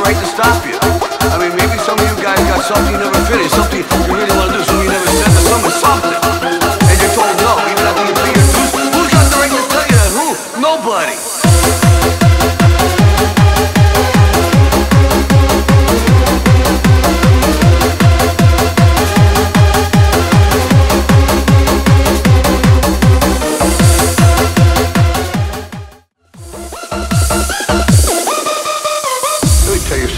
the right to stop you. I mean, maybe some of you guys got something you never finished, something you really want to do, something you never said to someone, something. And you're told no, even after you pay your. Who's got the right to tell you that? Who? Nobody.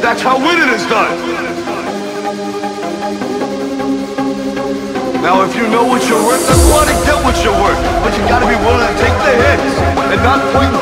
That's how winning is done. Now if you know what you're worth, go out and get what you're worth. But you gotta be willing to take the hits and not pointing